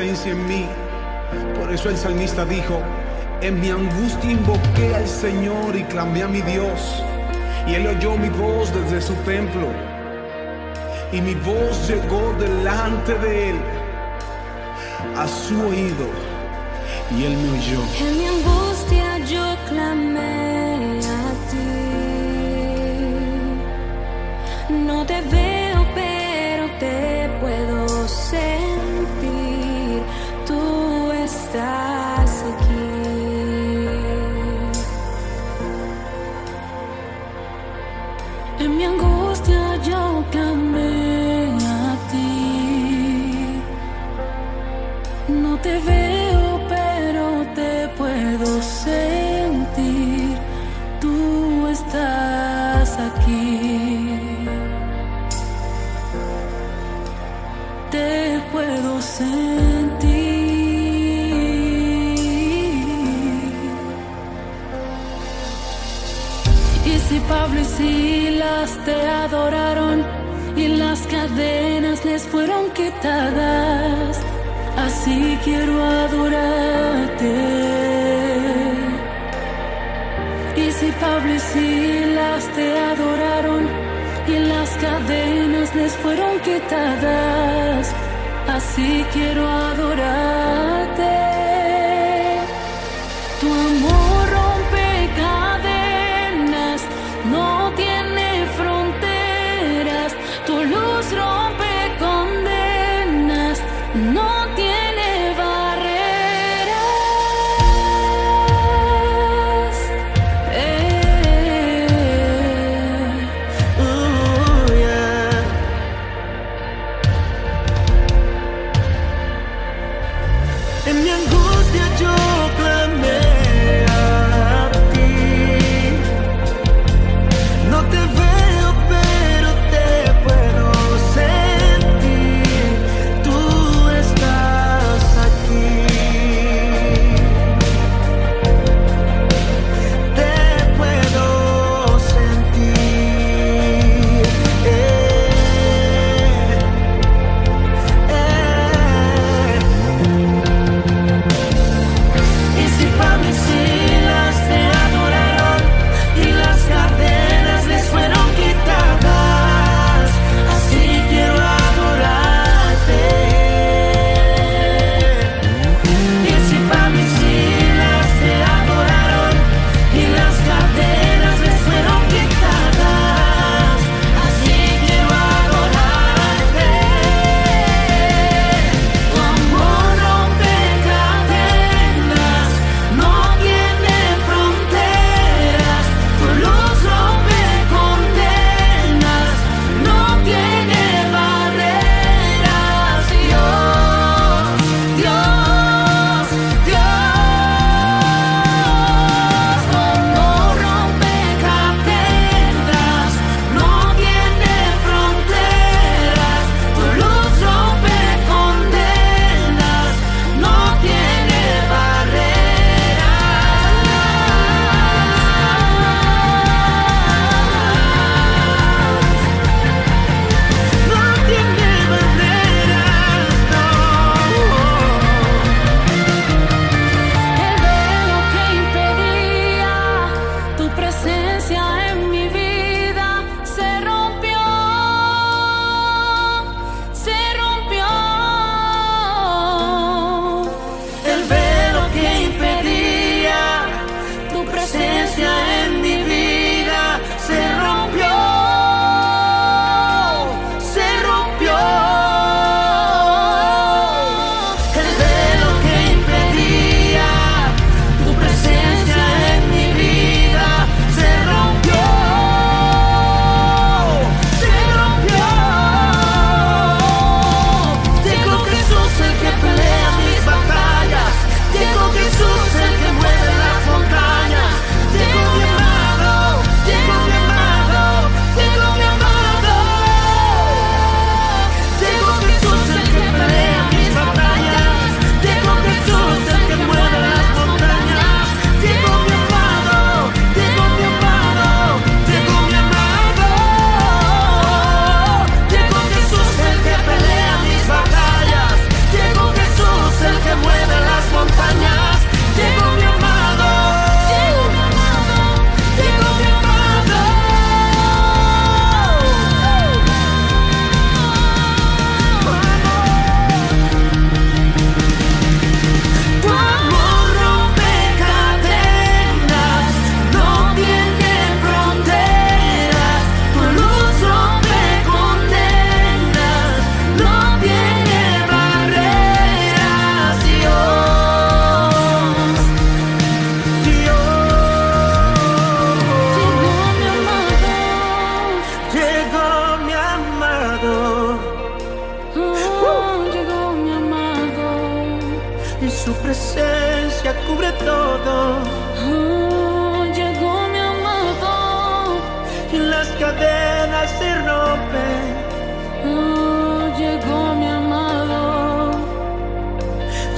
en mí. Por eso el salmista dijo, en mi angustia invoqué al Señor y clamé a mi Dios. Y él oyó mi voz desde su templo. Y mi voz llegó delante de él, a su oído. Y él me oyó. En mi angustia yo clamé a ti. No te veo, así quiero adorarte. Y si Pablo y Silas te adoraron y las cadenas les fueron quitadas, así quiero adorarte.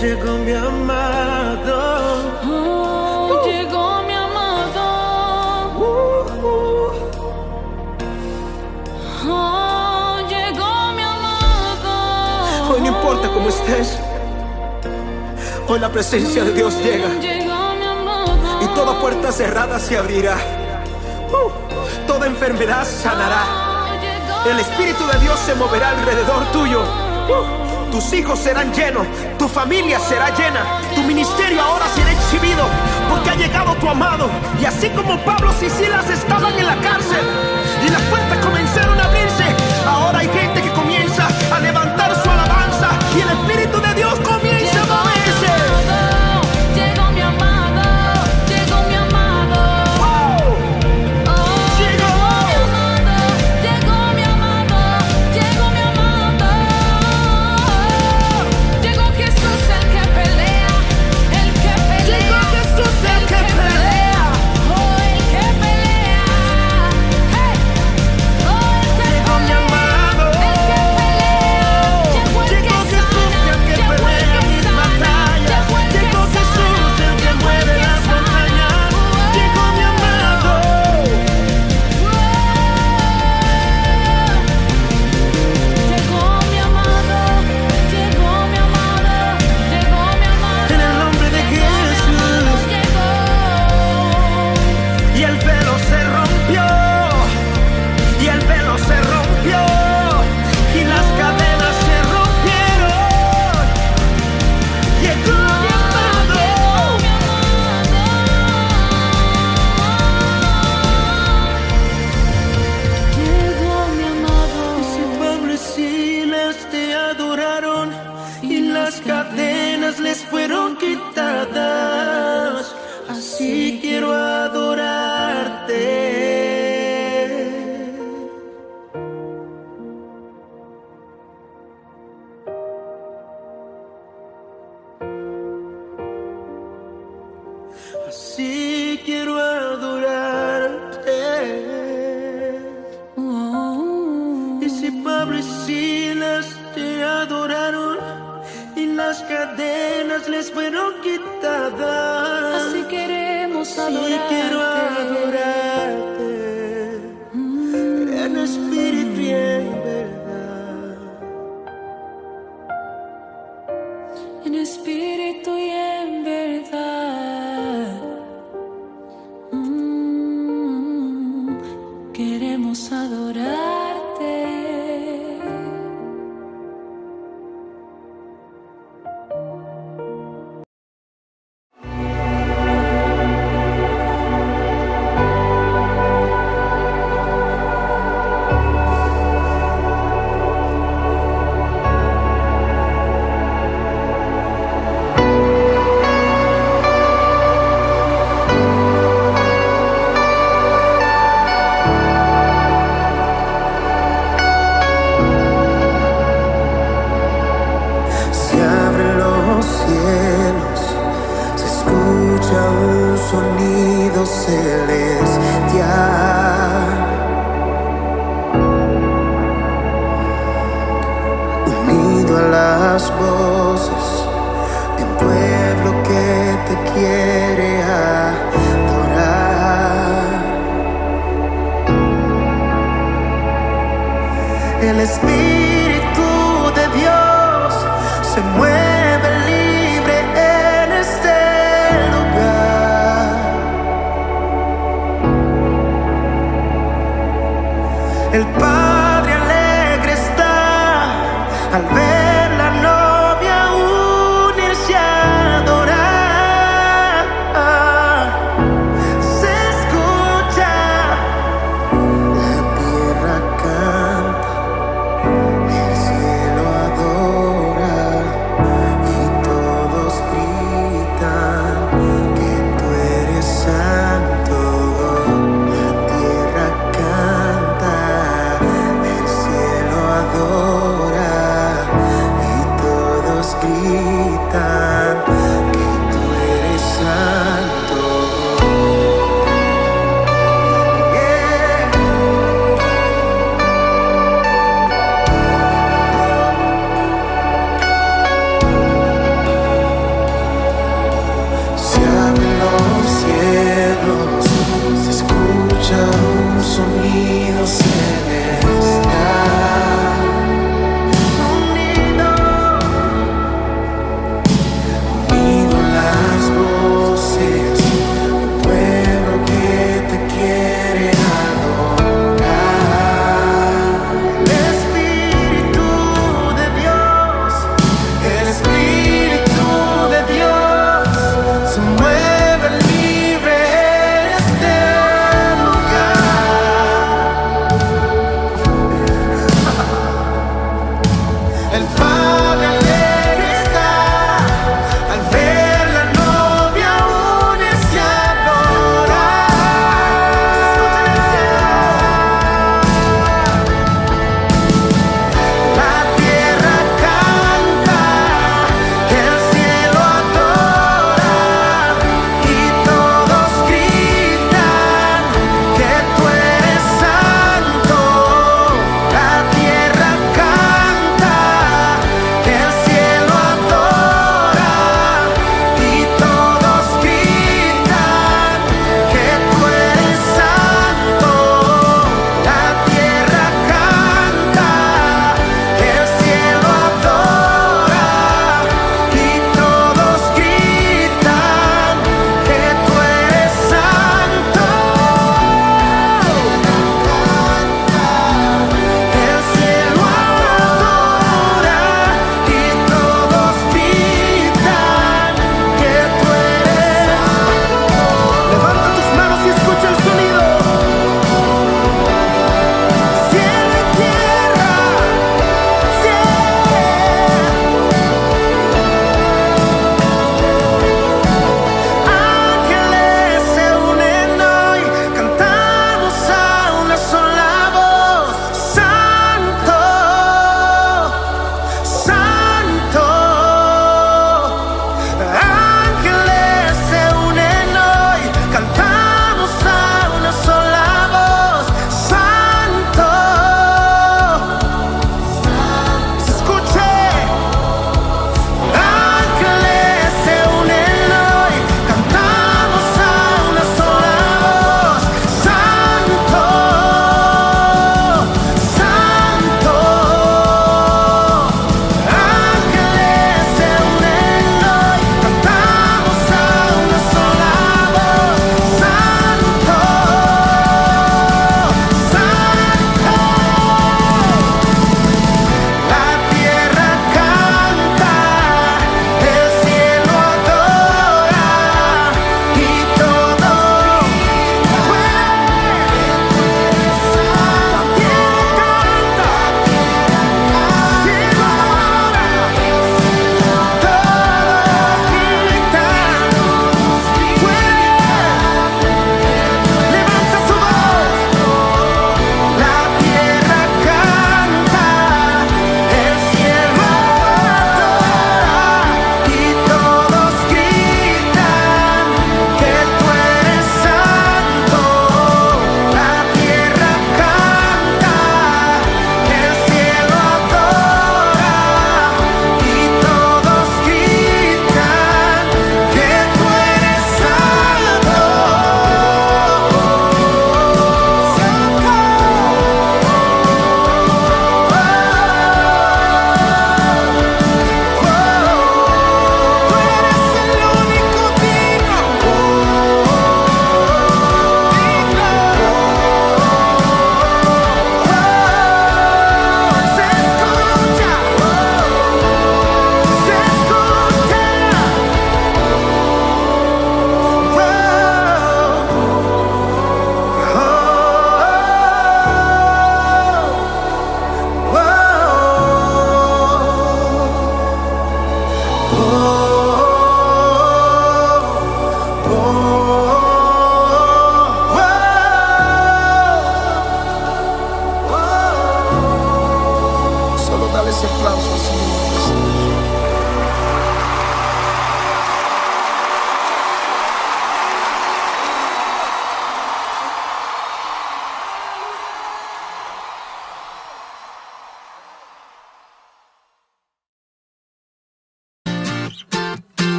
llegó mi amado. Llegó mi amado. Llegó mi amado. Hoy no importa cómo estés. Hoy la presencia de Dios llega. Y toda puerta cerrada se abrirá. Uh, toda enfermedad sanará. El Espíritu de Dios se moverá alrededor tuyo. Uh, tus hijos serán llenos tu familia será llena, tu ministerio ahora será exhibido, porque ha llegado tu amado. Y así como Pablo y Silas estaban en la cárcel,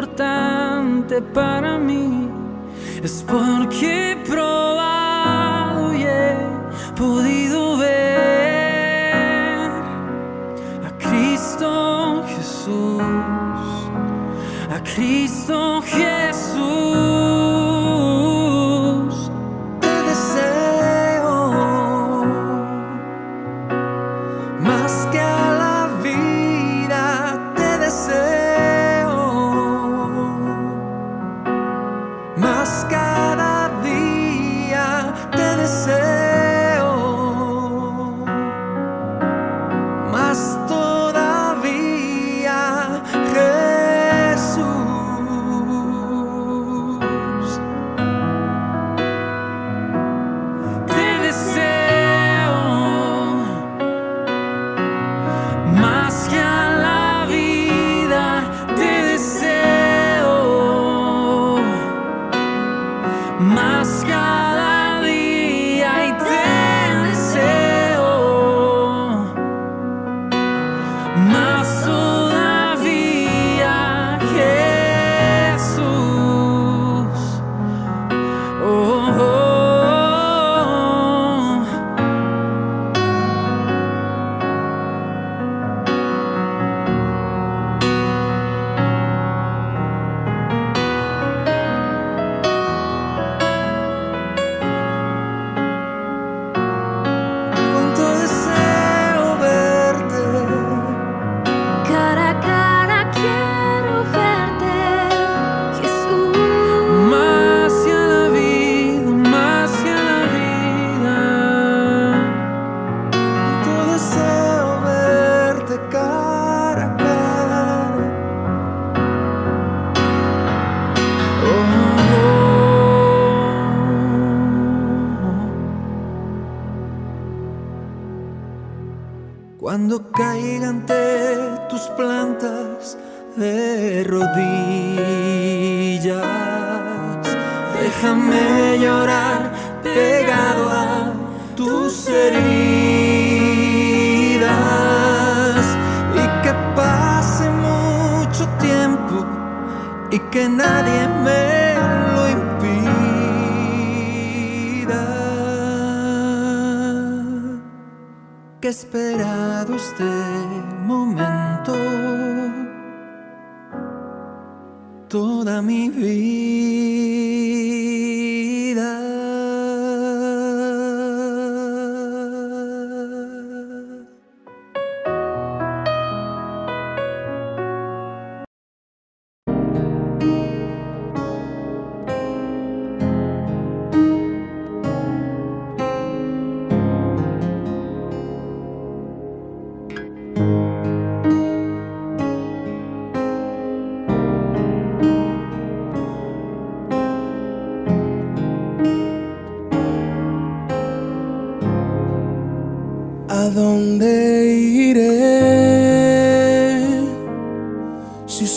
importante para mí es porque he probado y he podido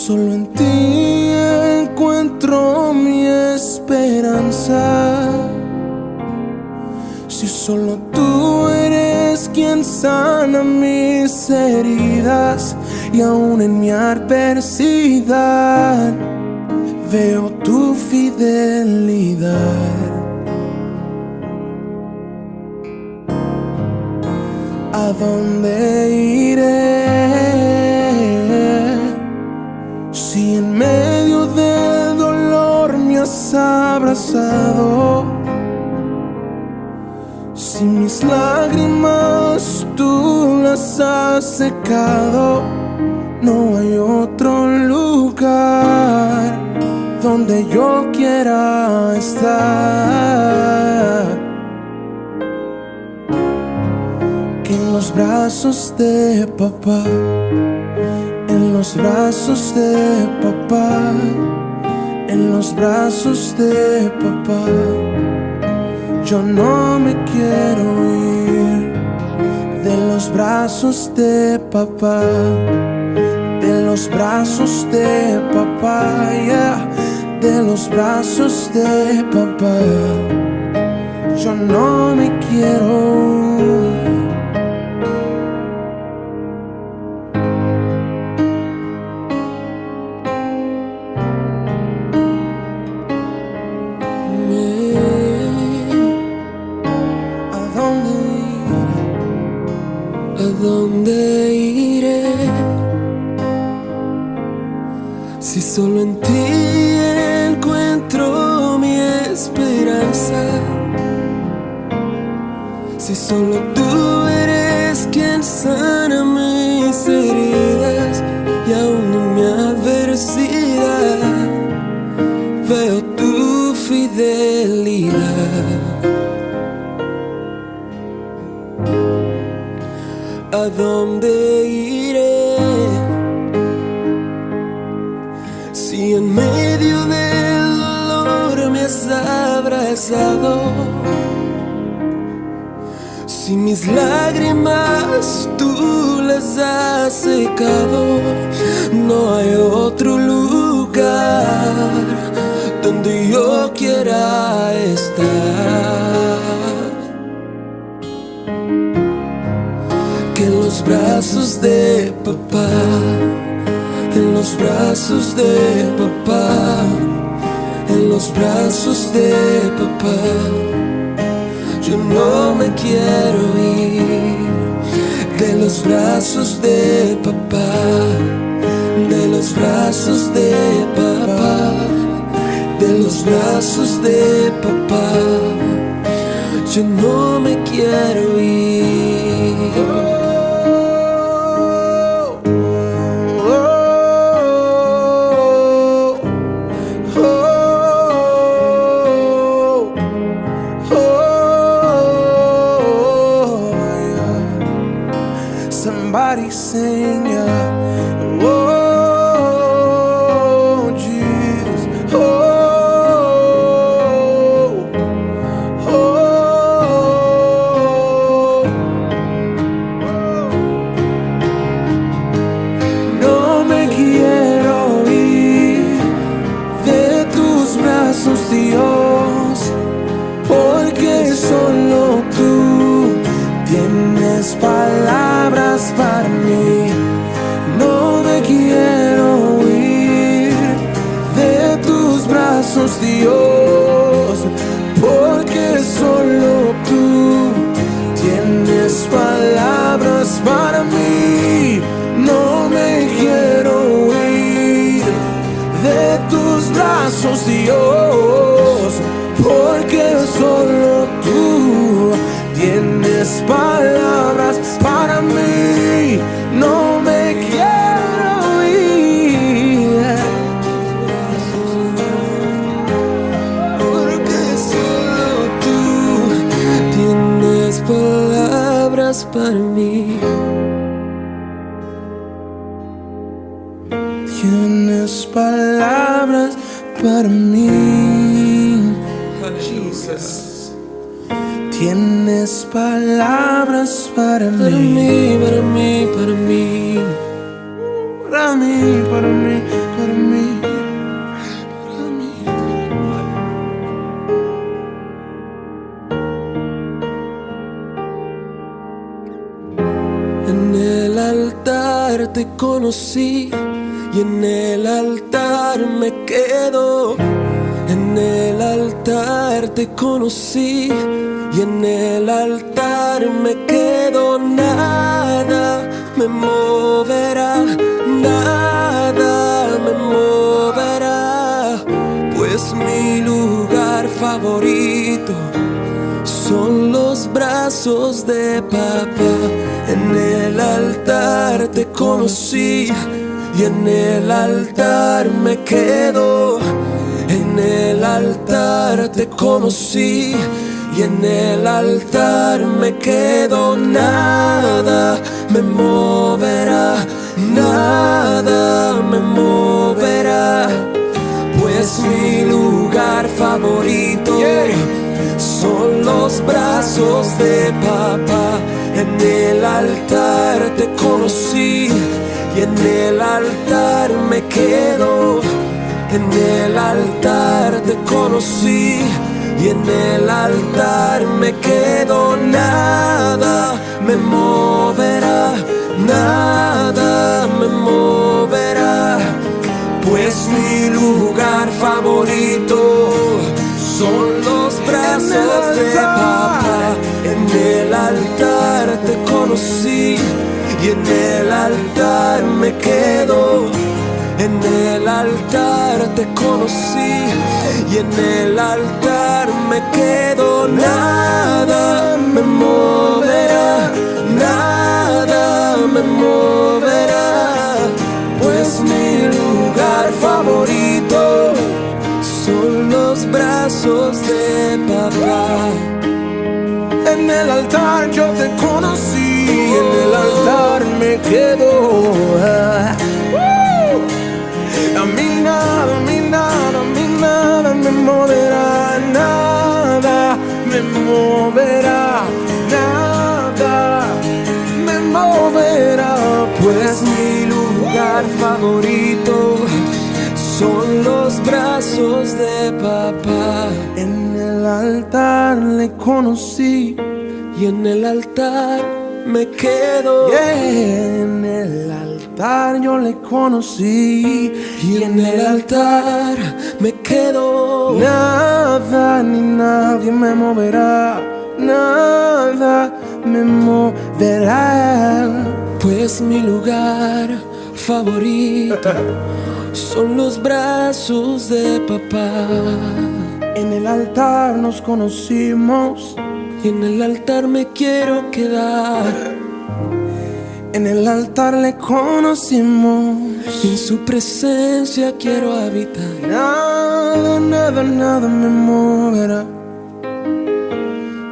Solo en ti encuentro mi esperanza. Si solo tú eres quien sana mis heridas y aún en mi adversidad veo tu fidelidad. ¿A dónde ir? secado, no hay otro lugar donde yo quiera estar que en los brazos de papá, en los brazos de papá, en los brazos de papá, yo no me quiero ir los brazos de papá, de los brazos de papá, de los brazos de papá. Yo no me quiero body sing. Palabras para, mí. Para mí, para mí. Para mí, para mí, para mí. Para mí. En el altar te conocí y en el altar me quedo. En el altar te conocí y en el altar me quedo. Nada me moverá, nada me moverá, pues mi lugar favorito son los brazos de papá. En el altar te conocí y en el altar me quedo. En el altar te conocí y en el altar me quedo. Nada me moverá, nada me moverá, pues mi lugar favorito son los brazos de papá. En el altar te conocí y en el altar me quedo. En el altar te conocí y en el altar me quedo. Nada me moverá, nada me moverá, pues mi lugar favorito son los brazos de papá. En el altar te conocí y en el altar me quedo. En el altar te conocí y en el altar me quedo. Nada me moverá, nada me moverá, pues mi lugar favorito son los brazos de papá. En el altar yo te conocí, en el altar me quedo. Moverá, nada me moverá, nada me moverá, pues mi lugar favorito son los brazos de papá. En el altar le conocí y en el altar me quedo. En el altar yo le conocí y en el altar me quedo. Nada ni nadie me moverá, nada me moverá. Pues mi lugar favorito son los brazos de papá. En el altar nos conocimos y en el altar me quiero quedar. En el altar le conocimos en su presencia quiero habitar. Nada, nada, nada me moverá.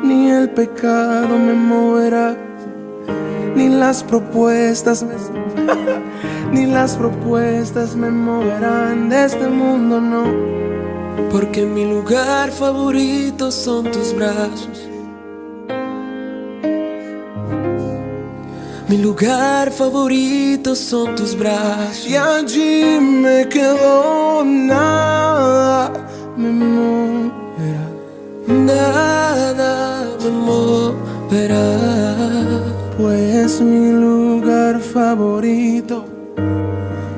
Ni el pecado me moverá. Ni las propuestas me ni las propuestas me moverán de este mundo, no. Porque mi lugar favorito son tus brazos. Mi lugar favorito son tus brazos. Y allí me quedo nada, me moverá. Nada me moverá. Pues mi lugar favorito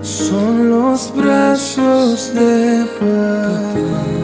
son los brazos de papá.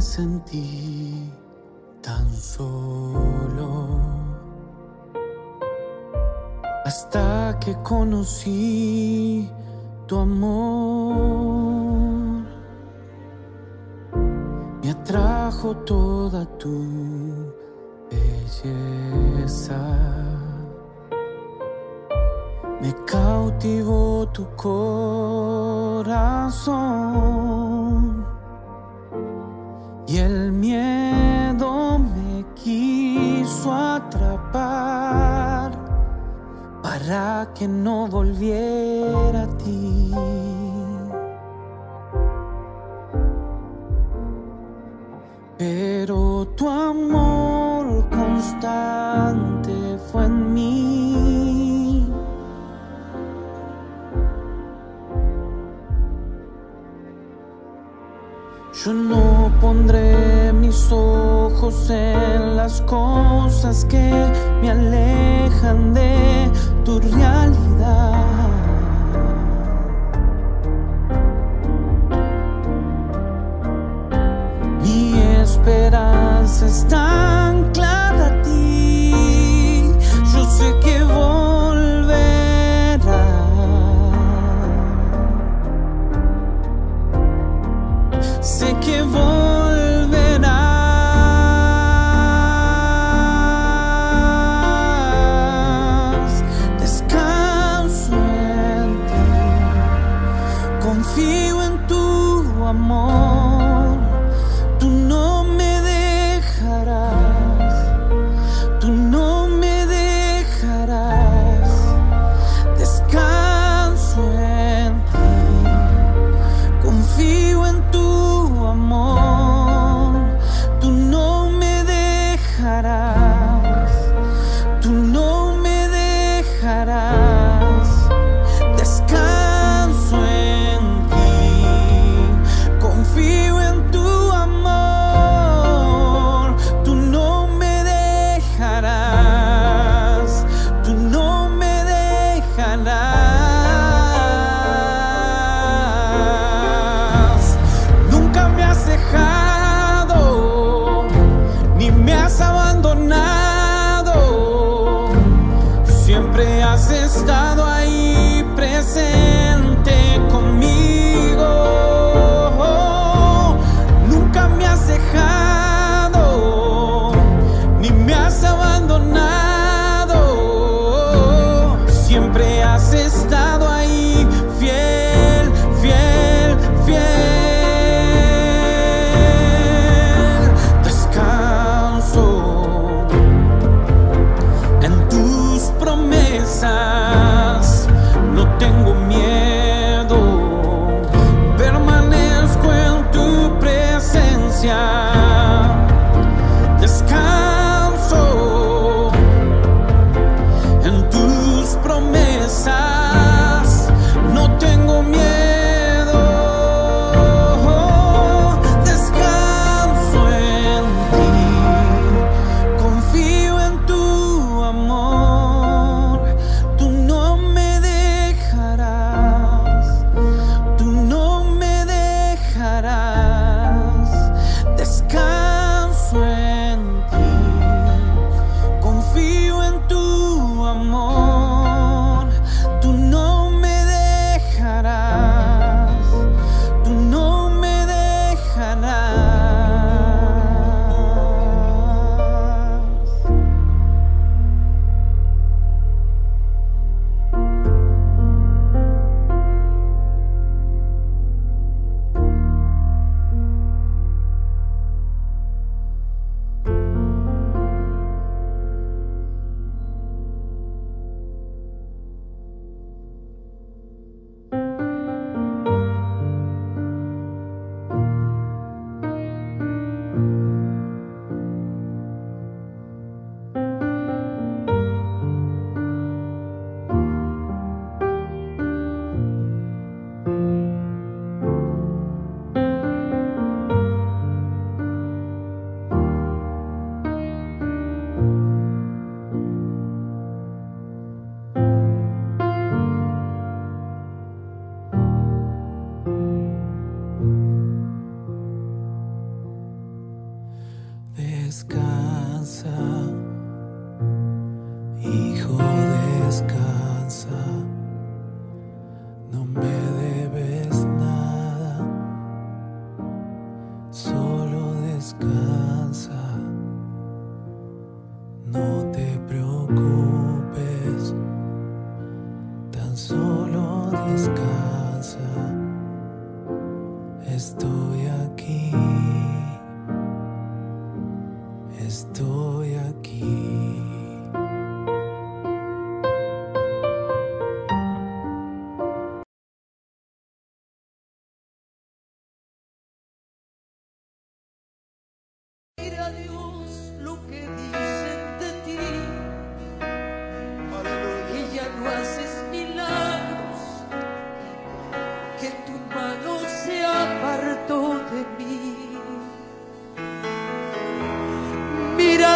sentí tan solo hasta que conocí tu amor. Me atrajo toda tu belleza. Me cautivó tu corazón y el miedo me quiso atrapar para que no volviera a ti. Pero tu amor constante fue Yo no pondré mis ojos en las cosas que me alejan de tu realidad. Mi esperanza está anclada a ti. Yo sé que volverá. Has estado ahí presente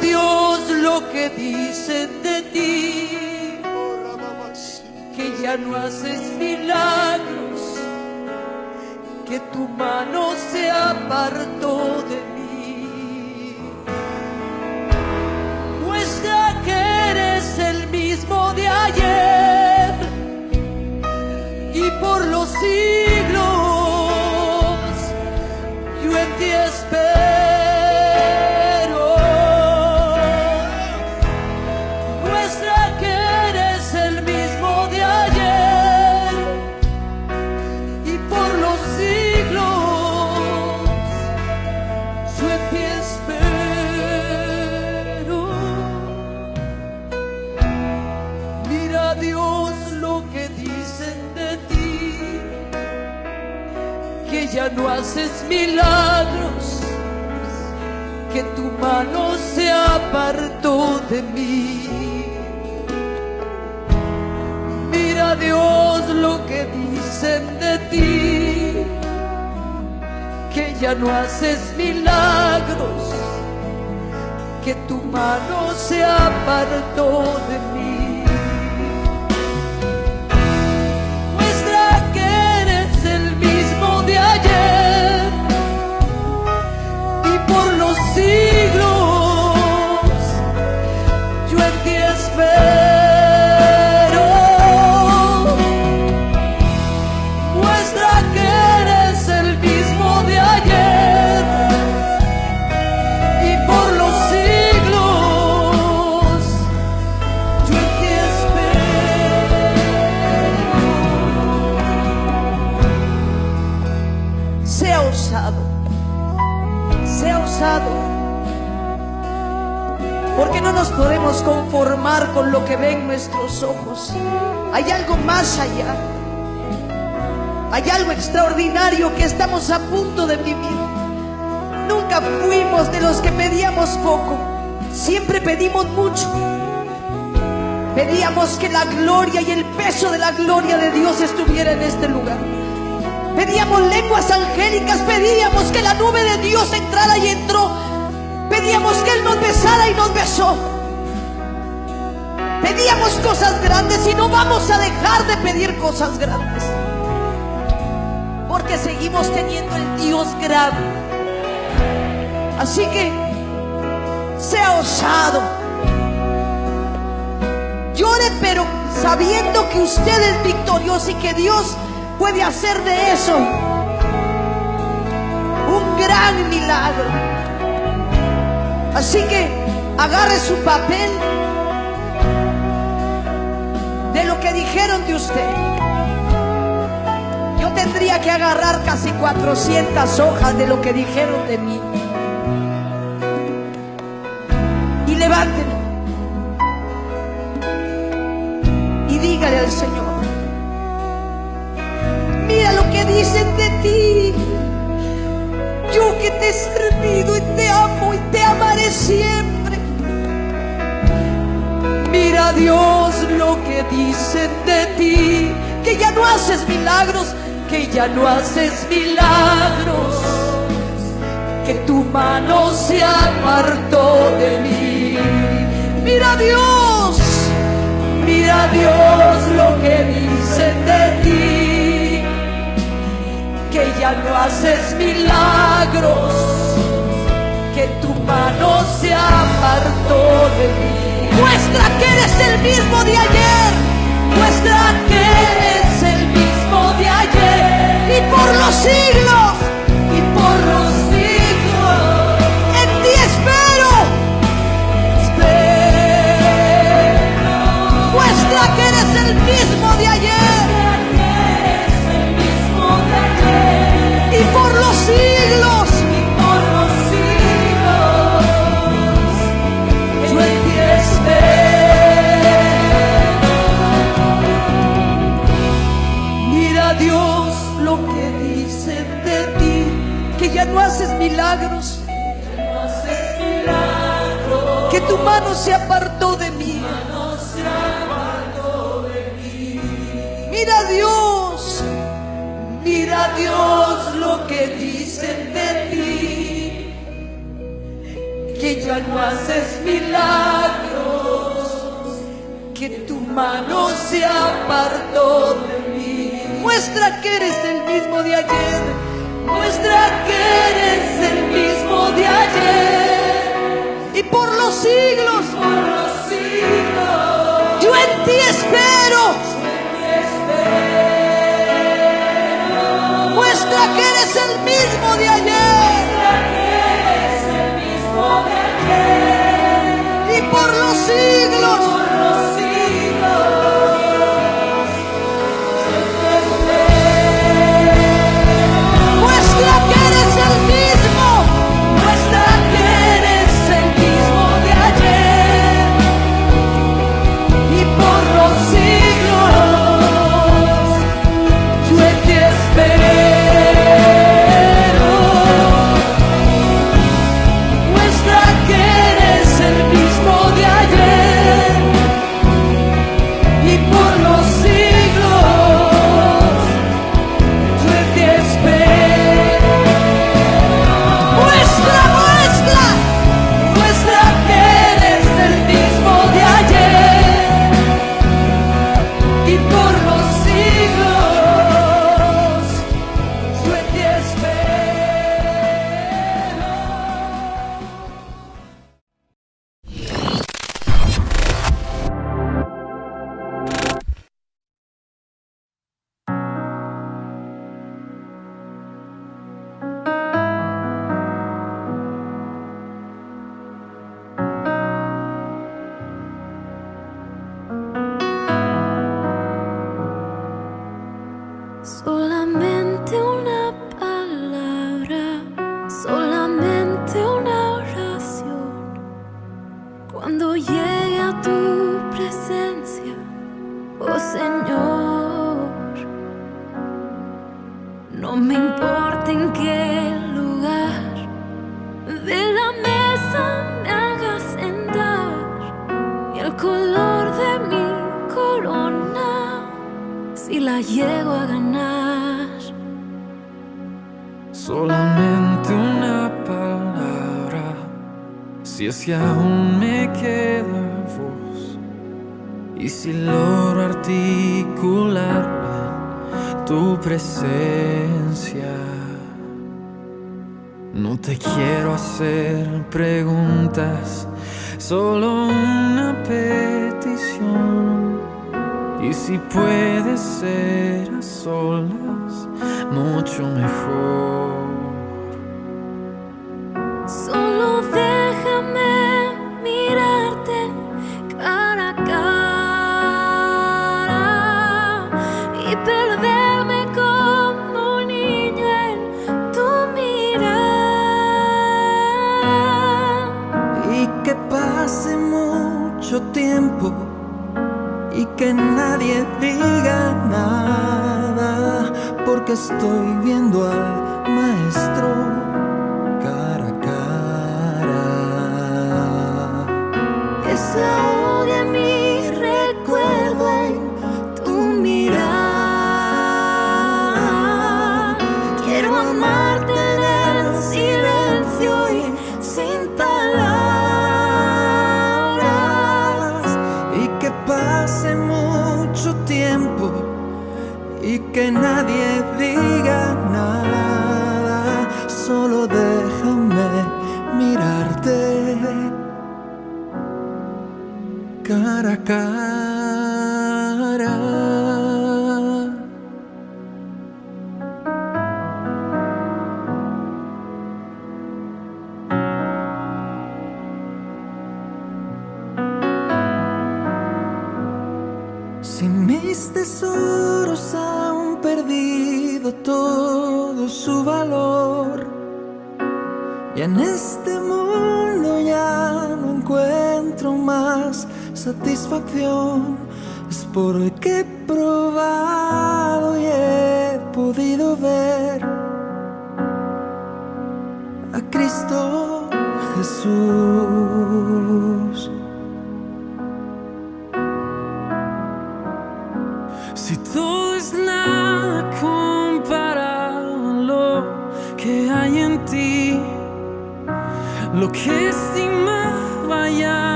Dios lo que dicen de ti, que ya no haces milagros, que tu mano se apartó de mí. Muestra que eres el mismo de ayer. Y por los siglos milagros, que tu mano se apartó de mí. Mira Dios lo que dicen de ti, que ya no haces milagros, que tu mano se apartó de mí. Los podemos conformar con lo que ven nuestros ojos. Hay algo más allá. Hay algo extraordinario que estamos a punto de vivir. Nunca fuimos de los que pedíamos poco, siempre pedimos mucho. Pedíamos que la gloria y el peso de la gloria de Dios estuviera en este lugar. Pedíamos lenguas angélicas, pedíamos que la nube de Dios entrara y entró. Pedíamos que Él nos besara y nos besó. Pedíamos cosas grandes y no vamos a dejar de pedir cosas grandes. Porque seguimos teniendo el Dios grande. Así que sea osado. Llore, pero sabiendo que usted es victorioso y que Dios puede hacer de eso un gran milagro. Así que agarre su papel dijeron de usted. Yo tendría que agarrar casi 400 hojas de lo que dijeron de mí. Y levántelo. Y dígale al Señor. Mira lo que dicen de ti. Yo que te he servido y te amo y te amaré siempre. Mira Dios lo que dicen de ti. Que ya no haces milagros, que ya no haces milagros. Que tu mano se apartó de mí. Mira Dios, mira Dios lo que dicen de ti que ya no haces milagros, que tu mano se apartó de mí. Muestra que eres el mismo de ayer, muestra que eres el mismo de ayer y por los siglos, y por los siglos, en ti espero. Espero. Muestra que eres el mismo de ayer. mano se apartó de mí. Mira Dios, mira Dios lo que dicen de ti, que ya no haces milagros, que tu mano se apartó de mí. Muestra que eres el mismo de ayer, muestra que eres el mismo de ayer y por los siglos. Yo en ti espero. Muestra que eres el mismo de ayer. Y por los siglos.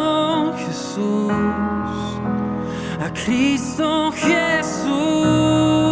Cristo Jesús, a Cristo Jesús.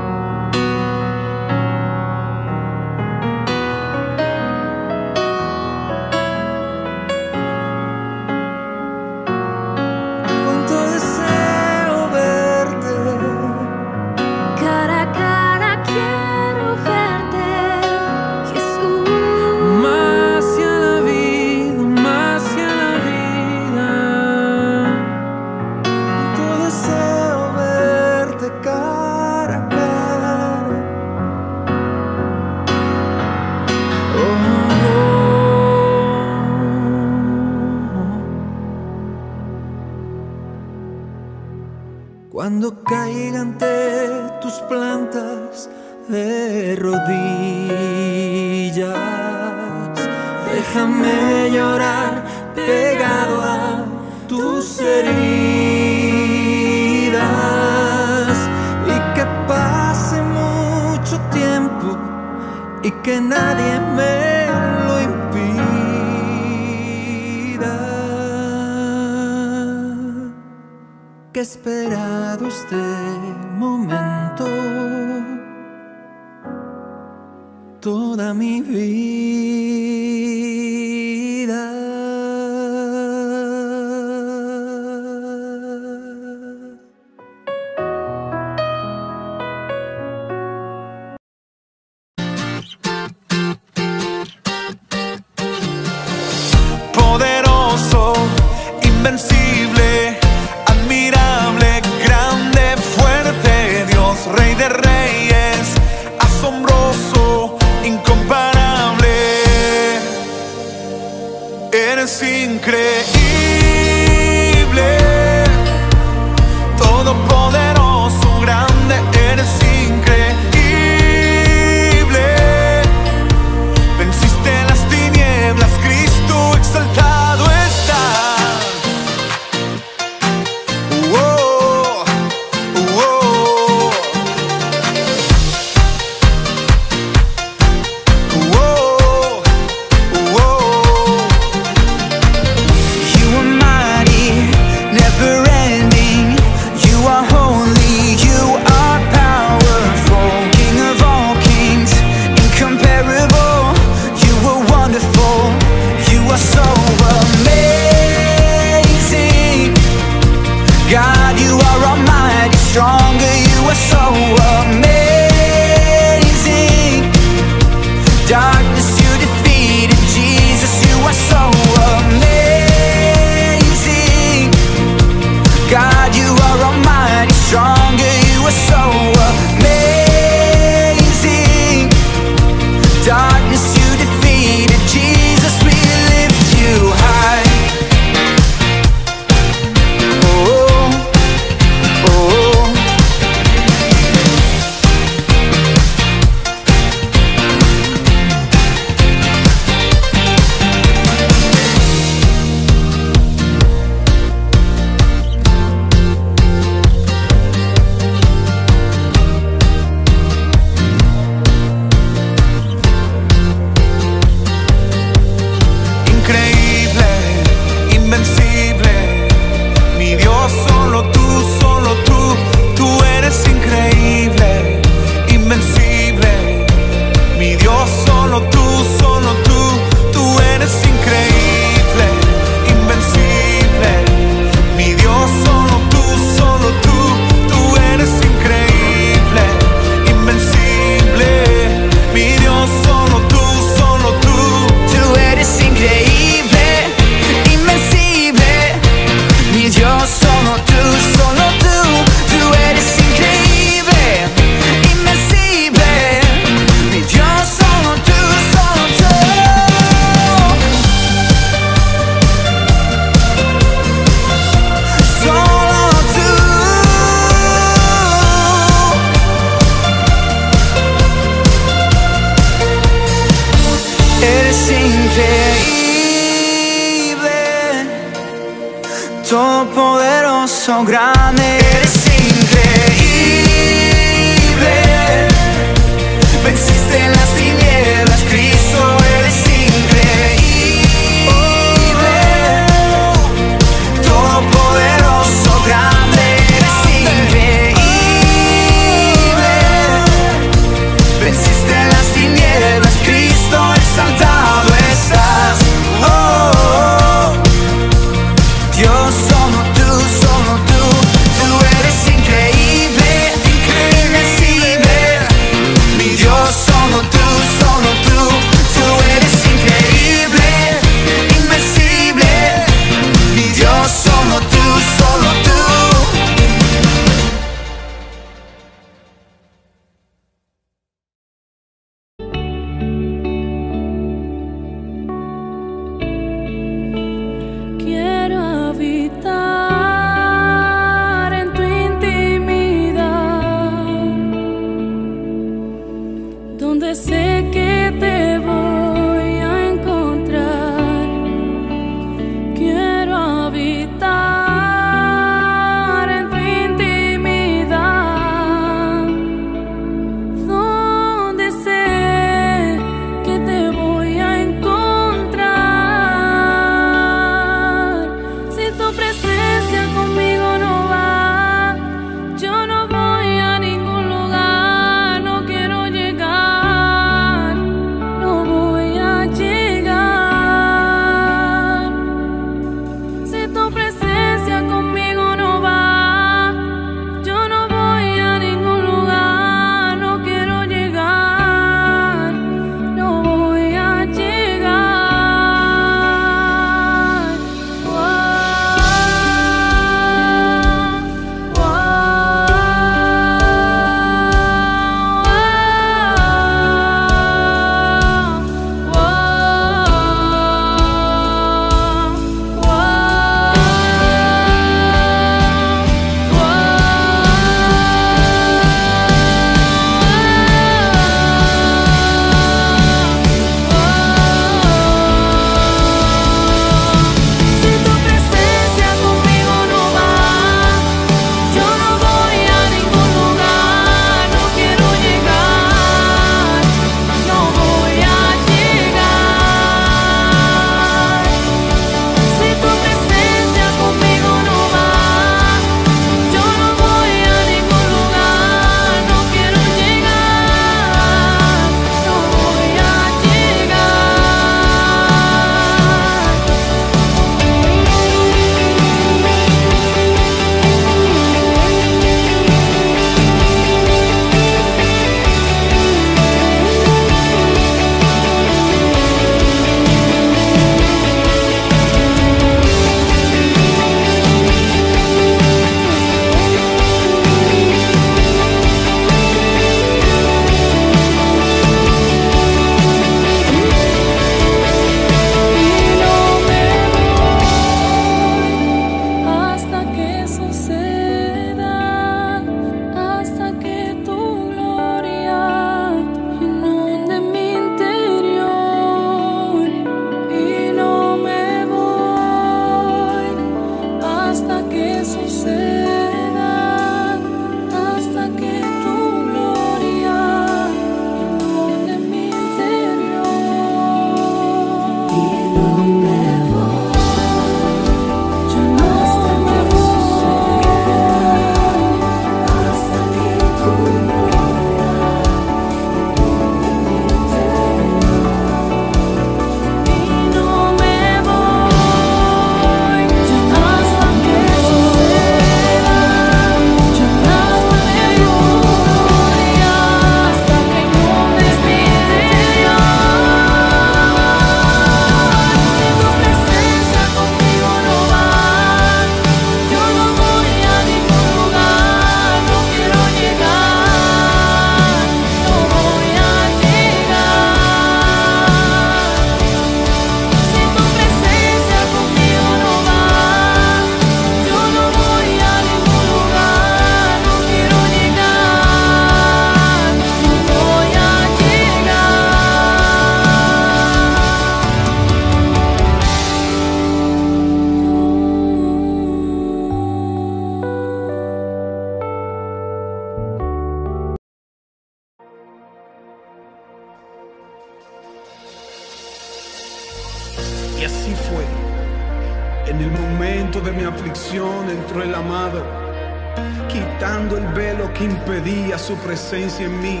Presencia en mí.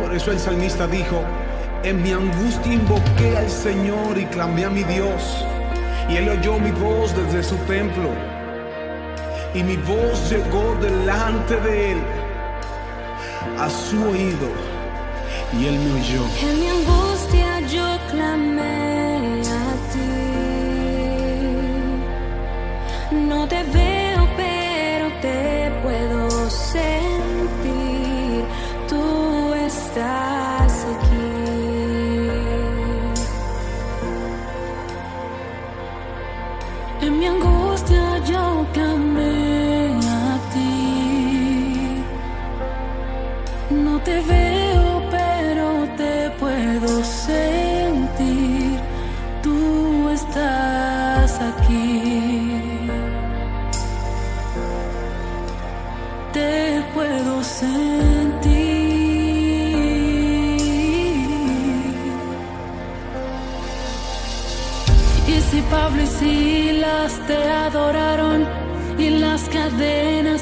Por eso el salmista dijo, en mi angustia invoqué al Señor y clamé a mi Dios. Y él oyó mi voz desde su templo. Y mi voz llegó delante de él a su oído. Y él me oyó. En mi angustia yo clamé a ti. No te veo, Tú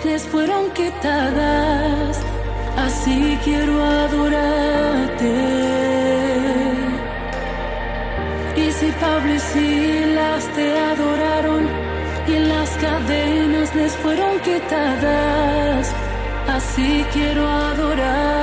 les fueron quitadas, así quiero adorarte. Y si Pablo y Silas te adoraron y las cadenas les fueron quitadas, así quiero adorarte.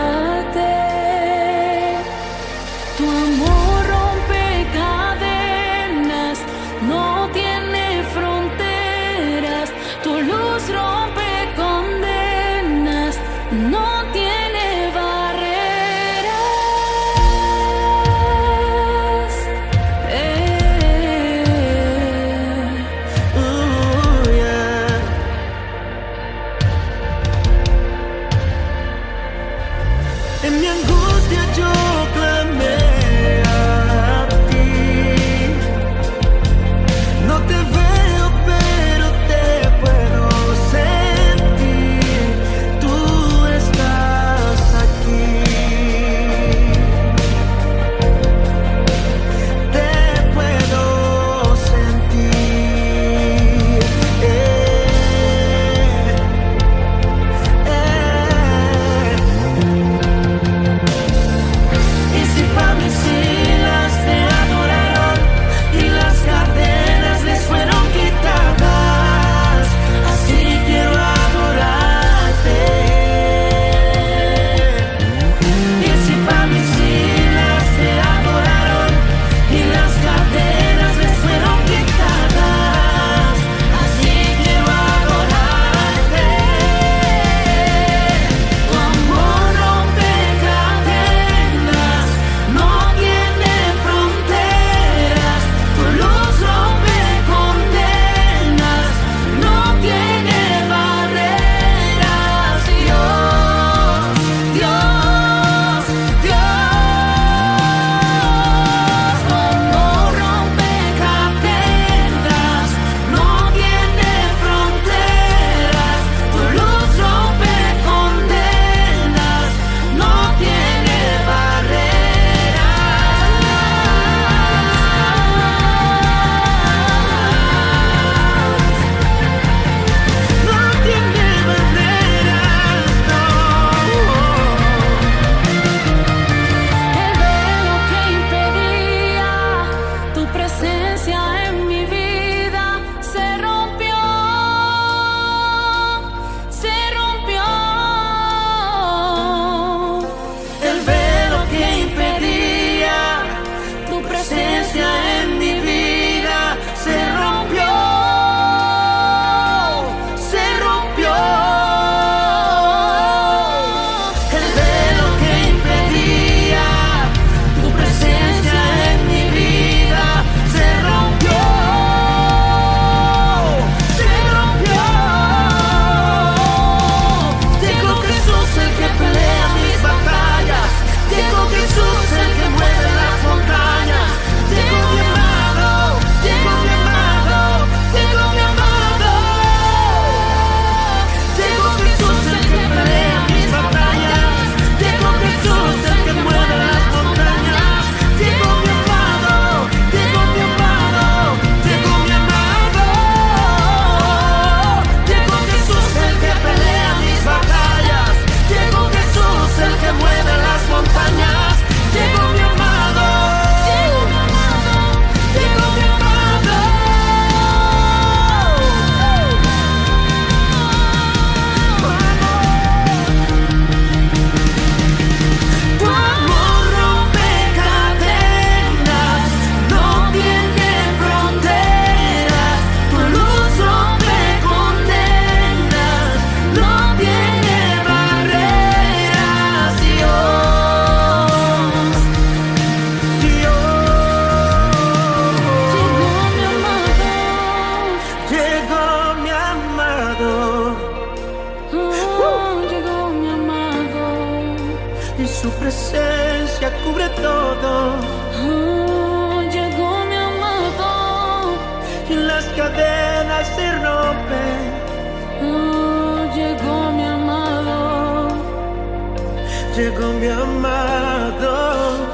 llegó mi amado.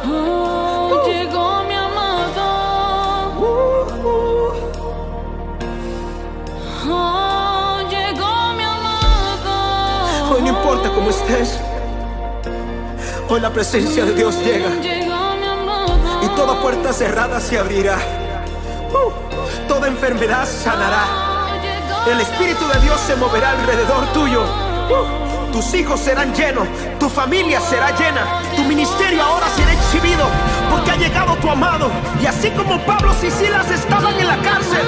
Llegó mi amado. Llegó mi amado. Hoy no importa cómo estés. Hoy la presencia de Dios llega. Y toda puerta cerrada se abrirá. Uh, toda enfermedad sanará. El Espíritu de Dios se moverá alrededor tuyo. Uh tus hijos serán llenos, tu familia será llena, tu ministerio ahora será exhibido, porque ha llegado tu amado. Y así como Pablo y Silas estaban en la cárcel,